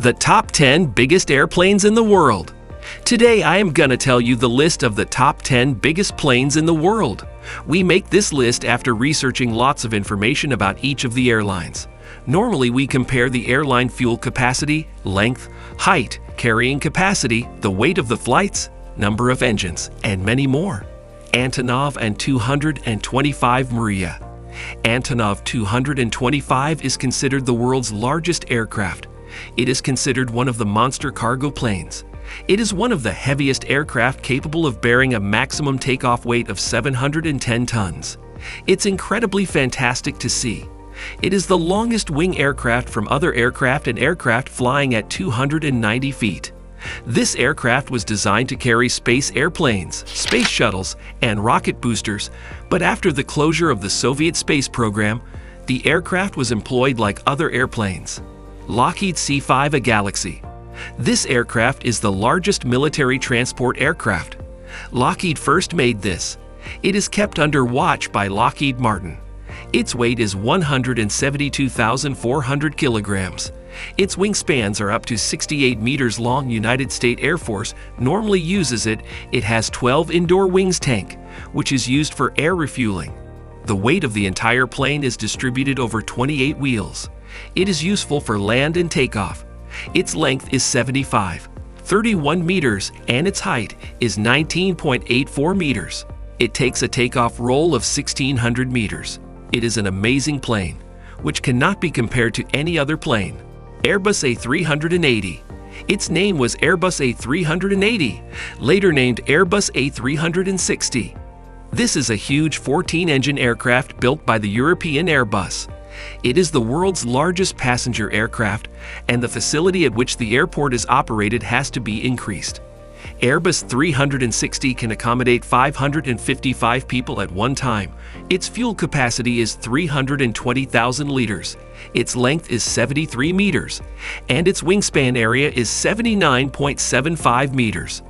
The top 10 biggest airplanes in the world. Today I am gonna tell you the list of the top 10 biggest planes in the world. We make this list after researching lots of information about each of the airlines. Normally we compare the airline fuel capacity, length, height, carrying capacity, the weight of the flights, number of engines, and many more. Antonov and 225 Mriya. Antonov 225 is considered the world's largest aircraft. It is considered one of the monster cargo planes. It is one of the heaviest aircraft capable of bearing a maximum takeoff weight of 710 tons. It's incredibly fantastic to see. It is the longest wing aircraft from other aircraft and aircraft flying at 290 feet. This aircraft was designed to carry space airplanes, space shuttles, and rocket boosters, but after the closure of the Soviet space program, the aircraft was employed like other airplanes. Lockheed C-5 A Galaxy. This aircraft is the largest military transport aircraft. Lockheed first made this. It is kept under watch by Lockheed Martin. Its weight is 172,400 kilograms. Its wingspans are up to 68 meters long. United States Air Force normally uses it. It has 12 indoor wings tank, which is used for air refueling. The weight of the entire plane is distributed over 28 wheels. It is useful for land and takeoff. Its length is 75, 31 meters, and its height is 19.84 meters. It takes a takeoff roll of 1600 meters. It is an amazing plane, which cannot be compared to any other plane. Airbus A380. Its name was Airbus A380, later named Airbus A360. This is a huge 14-engine aircraft built by the European Airbus. It is the world's largest passenger aircraft, and the facility at which the airport is operated has to be increased. Airbus 360 can accommodate 555 people at one time. Its fuel capacity is 320,000 liters. Its length is 73 meters, and its wingspan area is 79.75 meters.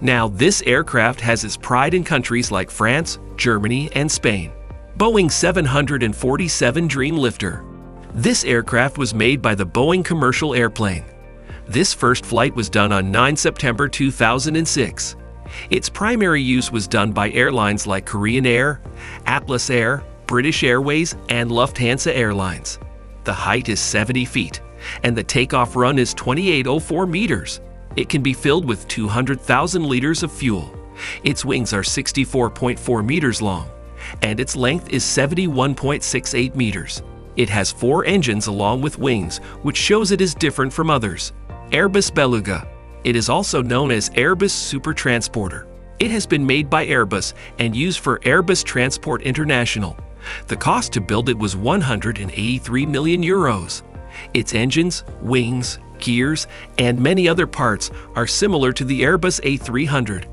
Now, this aircraft has its pride in countries like France, Germany, and Spain. Boeing 747 Dreamlifter. This aircraft was made by the Boeing Commercial Airplane. This first flight was done on 9 September 2006. Its primary use was done by airlines like Korean Air, Atlas Air, British Airways, and Lufthansa Airlines. The height is 70 feet, and the takeoff run is 2804 meters. It can be filled with 200,000 liters of fuel. Its wings are 64.4 meters long, and its length is 71.68 meters. It has four engines along with wings, which shows it is different from others. Airbus Beluga. It is also known as Airbus Super Transporter. It has been made by Airbus and used for Airbus Transport International. The cost to build it was 183 million euros. Its engines, wings, gears, and many other parts are similar to the Airbus A300.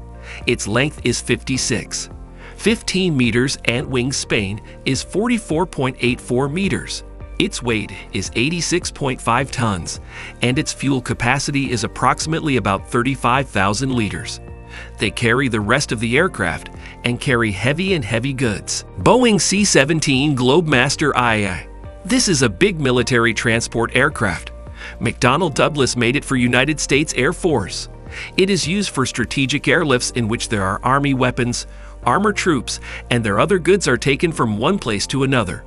Its length is 56, 15 meters and wingspan is 44.84 meters. Its weight is 86.5 tons, and its fuel capacity is approximately about 35,000 liters. They carry the rest of the aircraft and carry heavy and heavy goods. Boeing C-17 Globemaster II. This is a big military transport aircraft. McDonnell Douglas made it for United States Air Force. It is used for strategic airlifts in which there are Army weapons, armored troops, and their other goods are taken from one place to another.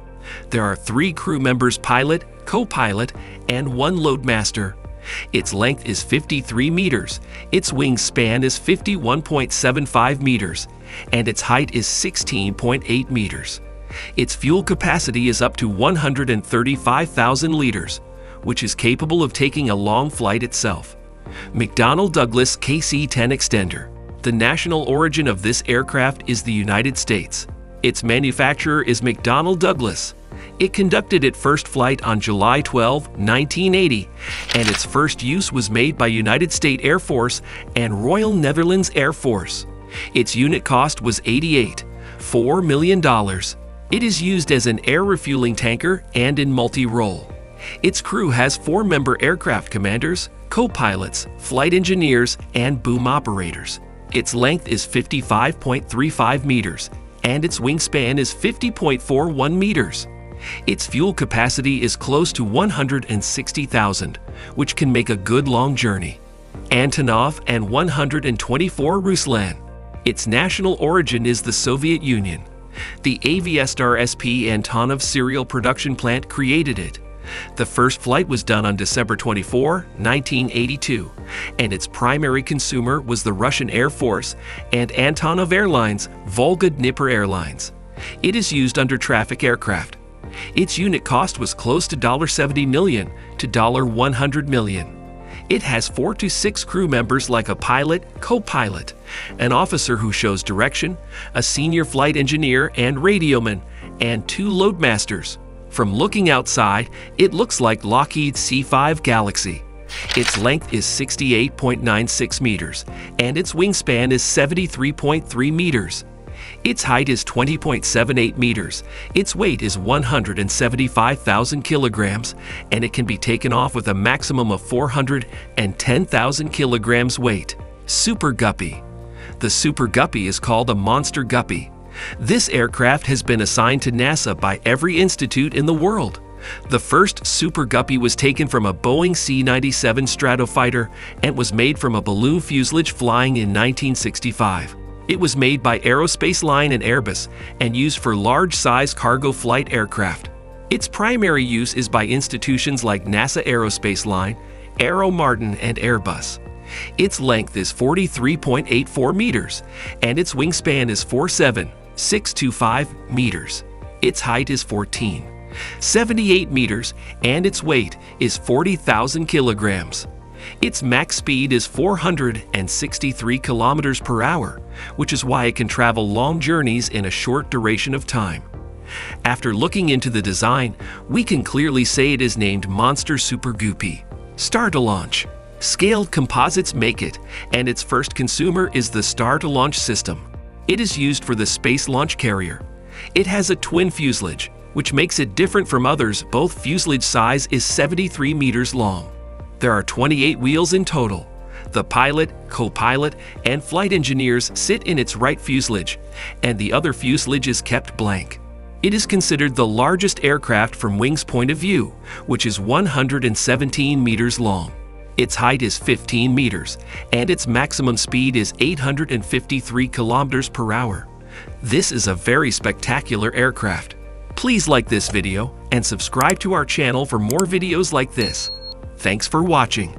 There are three crew members pilot, co-pilot, and one loadmaster. Its length is 53 meters, its wingspan is 51.75 meters, and its height is 16.8 meters. Its fuel capacity is up to 135,000 liters, which is capable of taking a long flight itself. McDonnell Douglas KC-10 Extender. The national origin of this aircraft is the United States. Its manufacturer is McDonnell Douglas. It conducted its first flight on July 12, 1980, and its first use was made by United States Air Force and Royal Netherlands Air Force. Its unit cost was 88, $4 million. It is used as an air refueling tanker and in multi-role. Its crew has four-member aircraft commanders, co-pilots, flight engineers, and boom operators. Its length is 55.35 meters, and its wingspan is 50.41 meters. Its fuel capacity is close to 160,000, which can make a good long journey. Antonov An-124 Ruslan. Its national origin is the Soviet Union. The Aviastar SP Antonov serial production plant created it. The first flight was done on December 24, 1982, and its primary consumer was the Russian Air Force and Antonov Airlines Volga Dnipro Airlines. It is used under traffic aircraft. Its unit cost was close to $70 million to $100 million. It has four to six crew members like a pilot, co-pilot, an officer who shows direction, a senior flight engineer and radioman, and two loadmasters. From looking outside, it looks like Lockheed C-5 Galaxy. Its length is 68.96 meters, and its wingspan is 73.3 meters. Its height is 20.78 meters, its weight is 175,000 kilograms, and it can be taken off with a maximum of 410,000 kilograms weight. Super Guppy The Super Guppy is called a Monster Guppy. This aircraft has been assigned to NASA by every institute in the world. The first Super Guppy was taken from a Boeing C-97 Stratofreighter and was made from a balloon fuselage flying in 1965. It was made by Aerospace Line and Airbus and used for large-size cargo flight aircraft. Its primary use is by institutions like NASA Aerospace Line, Aero Martin, and Airbus. Its length is 43.84 meters, and its wingspan is 47625 meters. Its height is 14, 78 meters, and its weight is 40,000 kilograms. Its max speed is 463 kilometers per hour, which is why it can travel long journeys in a short duration of time. After looking into the design, we can clearly say it is named Monster Super Guppy. Star to launch. Scaled composites make it, and its first consumer is the Stratolaunch system. It is used for the Space Launch Carrier. It has a twin fuselage, which makes it different from others. Both fuselage size is 73 meters long. There are 28 wheels in total. The pilot, co-pilot, and flight engineers sit in its right fuselage, and the other fuselage is kept blank. It is considered the largest aircraft from Wing's point of view, which is 117 meters long. Its height is 15 meters, and its maximum speed is 853 kilometers per hour. This is a very spectacular aircraft. Please like this video and subscribe to our channel for more videos like this. Thanks for watching.